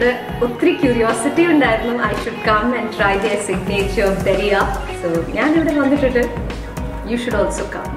ഇവിടെ ഒത്തിരി ക്യൂരിയോസിറ്റി ഉണ്ടായിരുന്നു. I should come and try their signature of Dariya so ഞാനിവിടെ വന്നിട്ടുണ്ട് യു ഷുഡ് ഓൾസോ കം